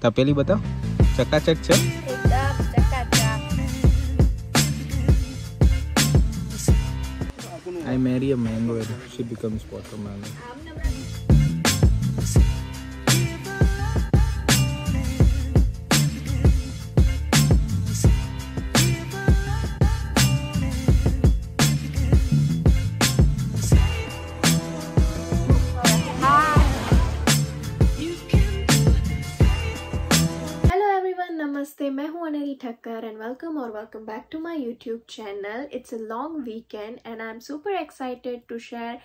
તપેલી બતાવ ચકાચક છે એકદમ ચકાચક I marry a mango and she becomes watermelon. Thakkar and welcome or welcome back to my YouTube channel. It's a long weekend and I'm super excited to share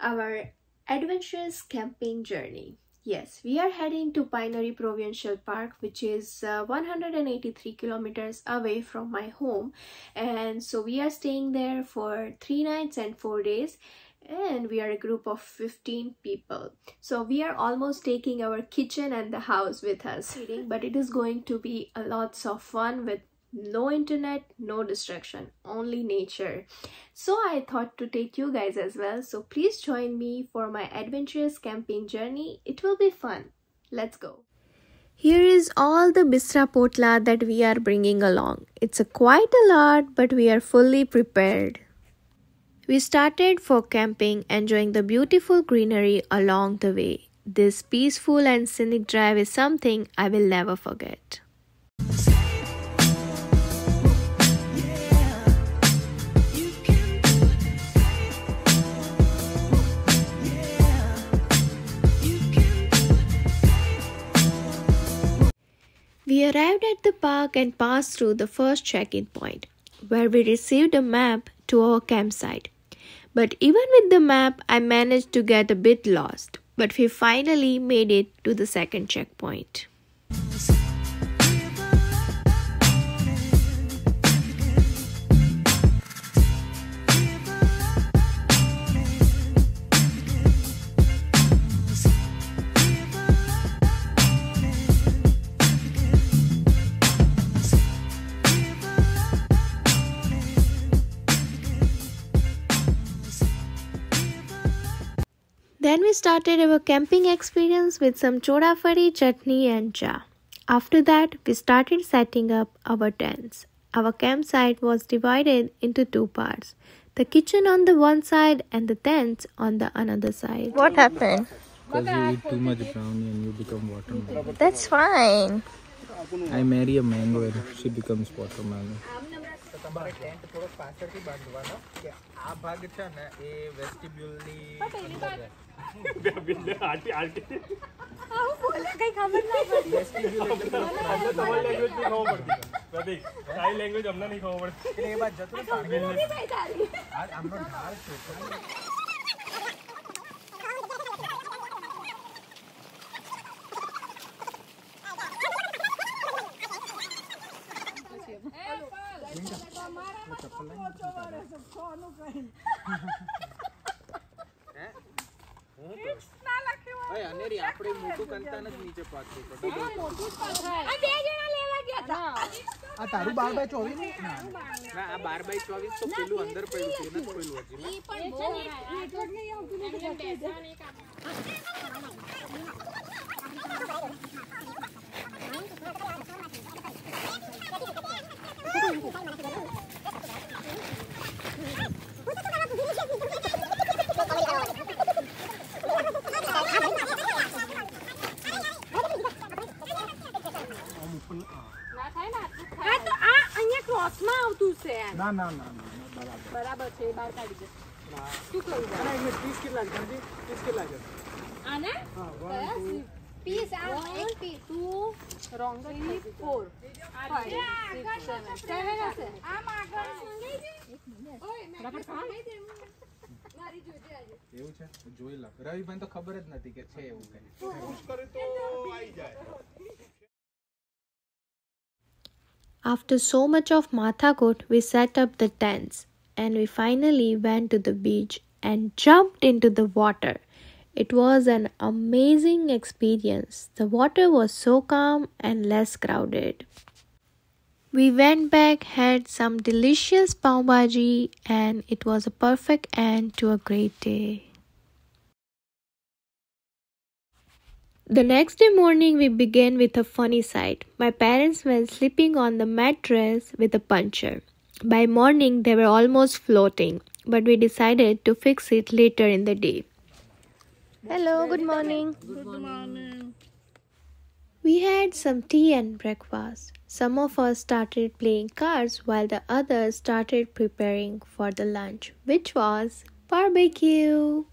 our adventurous camping journey. Yes, we are heading to Pinery Provincial Park, which is uh, 183 kilometers away from my home. And so we are staying there for three nights and four days and we are a group of 15 people. So we are almost taking our kitchen and the house with us. But it is going to be a lots of fun with no internet no distraction only nature. So i thought to take you guys as well. So please join me for my adventurous camping journey. It will be fun. Let's go. Here is all the bistra potla that we are bringing along. It's a quite a lot but we are fully prepared we started for camping, enjoying the beautiful greenery along the way. This peaceful and scenic drive is something I will never forget. We arrived at the park and passed through the first check-in point, where we received a map to our campsite. But even with the map, I managed to get a bit lost. But we finally made it to the second checkpoint. started our camping experience with some chodafari, chutney, and cha. After that, we started setting up our tents. Our campsite was divided into two parts the kitchen on the one side and the tents on the another side. What happened? Because you eat too much brownie and you become watermelon. That's fine. I marry a mango and she becomes watermelon. તમારે tent થોડો પાછળથી બાંધવાનો કે આ ભાગ છે ને એ વેસ્ટિબ્યુલ ની Language અમને નહીં ખબર પડતી એ બાદ જતું આ તારું બાર બાય ચોવીસ ના ના આ બાર બાય ચોવીસ તો પેલું અંદર પડ્યું છે એને જ પેલું હજી ના ના ના ના બરાબર બરાબર છે બાર કાઢી દે શું કહ્યું ના એટલે 30 કેટલા છે સમજી 30 કેટલા છે આને હા 1 2 પીસ આ એક piece two wrong three four five six seven seven હશે આમ આગળ મંગાઈ દે ઓય મેં મંગાઈ દે મારી જોજે આજે એવું છે જોઈ લો રવિભાઈ તો ખબર જ નથી કે છે એવું કઈ After so much of Mathakot, we set up the tents and we finally went to the beach and jumped into the water. It was an amazing experience. The water was so calm and less crowded. We went back, had some delicious pav bhaji, and it was a perfect end to a great day. The next day morning, we began with a funny sight. My parents were sleeping on the mattress with a puncture. By morning, they were almost floating, but we decided to fix it later in the day. Hello, good morning. Good morning. We had some tea and breakfast. Some of us started playing cards while the others started preparing for the lunch, which was barbecue.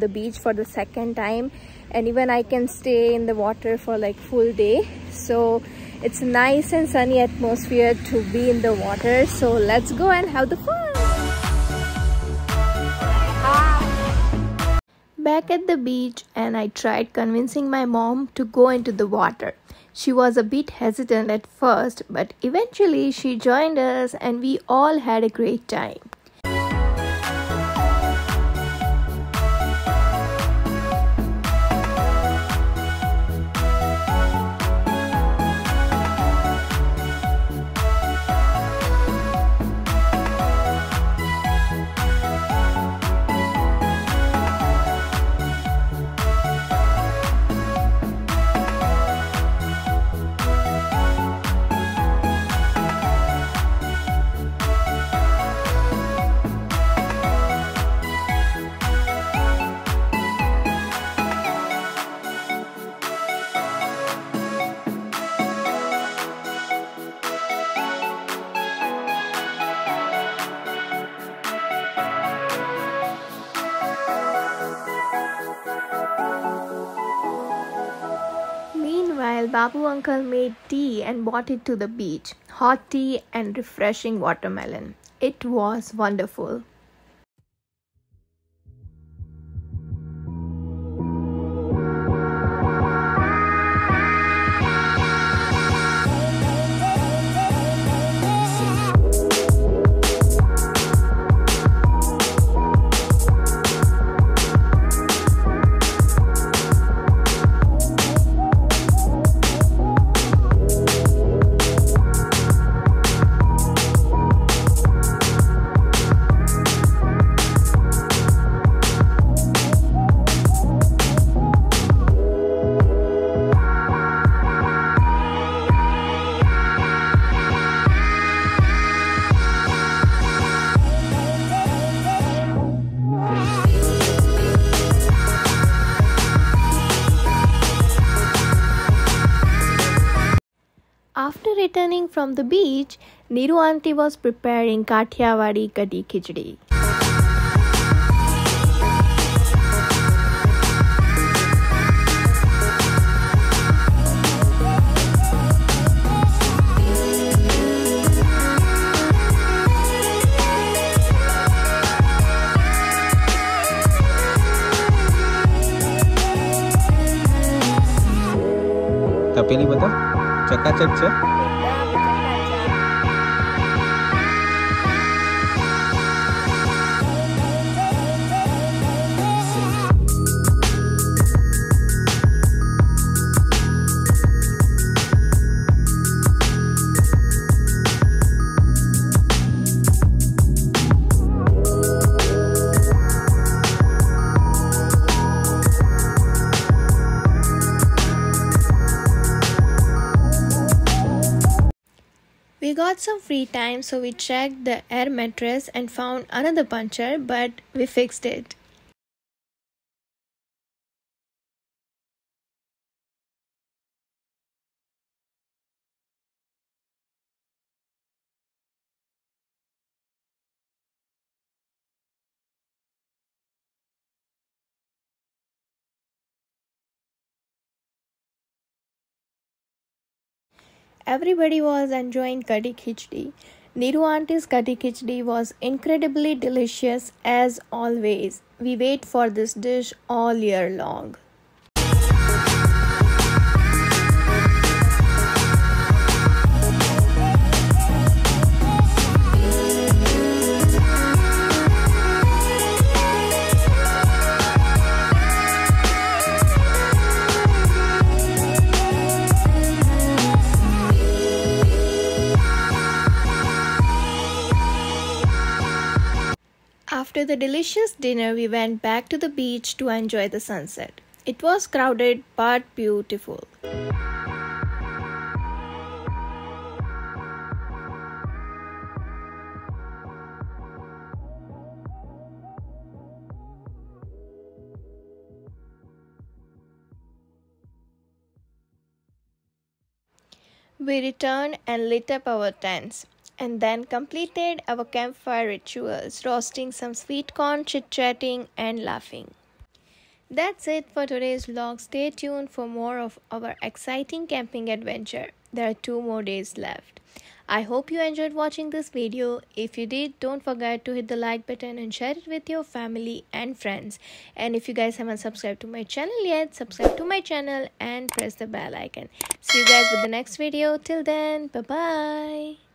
The beach for the second time and even I can stay in the water for like full day. So it's nice and sunny atmosphere to be in the water. So let's go and have the fun. Back at the beach and I tried convincing my mom to go into the water. She was a bit hesitant at first but eventually she joined us and we all had a great time Babu uncle made tea and brought it to the beach. hot tea, and refreshing watermelon. It was wonderful. After returning from the beach, Niru auntie was preparing Kathiawadi Kadi Khichdi. तपेली बता ચકાચક છે Got some free time, so we checked the air mattress and found another puncture, but we fixed it. Everybody was enjoying Kadi Khichdi. Niru auntie's Kadi Khichdi was incredibly delicious as always. We wait for this dish all year long. The delicious dinner, we went back to the beach to enjoy the sunset. It was crowded but beautiful. We returned and lit up our tents and then completed our campfire rituals, roasting some sweet corn, chit chatting, and laughing. That's it for today's vlog. Stay tuned for more of our exciting camping adventure. There are two more days left. I hope you enjoyed watching this video. If you did, don't forget to hit the like button and share it with your family and friends. And if you guys haven't subscribed to my channel yet, subscribe to my channel and press the bell icon. See you guys with the next video. Till then, bye bye.